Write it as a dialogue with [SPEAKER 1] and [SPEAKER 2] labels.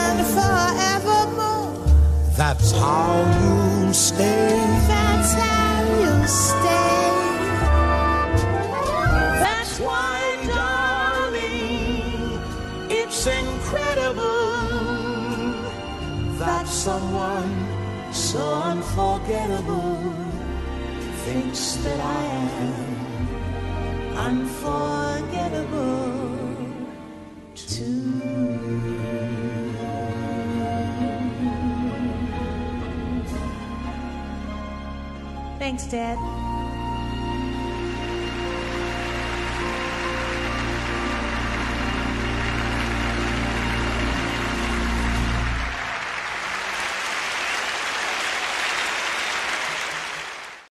[SPEAKER 1] forevermore,
[SPEAKER 2] That's how you'll stay.
[SPEAKER 1] that's how you stay. That's why, darling,
[SPEAKER 2] It's incredible that someone so unforgettable thinks that I am
[SPEAKER 1] unforgettable too. Thanks, Dad.